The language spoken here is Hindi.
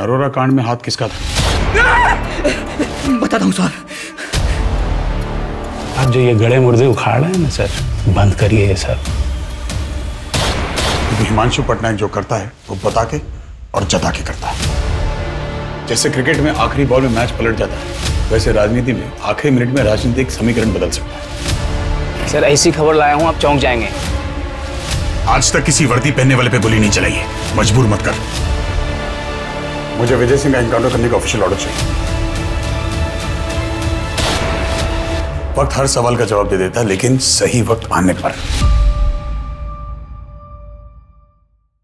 नरोरा कांड में हाथ किसका था? बताता हूँ साहब आप जो ये गड़े मुर्दे उखाड़ रहे हैं ना सर बंद करिए ये क्योंकि हिमांशु पटनायक जो करता है वो बता के और जता के करता है। जैसे क्रिकेट में आखिरी बॉल में मैच पलट जाता है वैसे राजनीति में आखिरी मिनट में राजनीतिक समीकरण बदल सकता है। सर ऐसी खबर लाया हूँ आप चौंक जाएँगे। आज तक किसी वर्दी पहनने वाले पे गोली नहीं चलाई है। मजबूर मत कर। मुझे विजय सिंह का एनकाउंटर करने का ऑफिशियल ऑर्डर चाहिए। वक्त हर सवाल का जवाब दे देता है, लेकिन सही वक्त आने पर।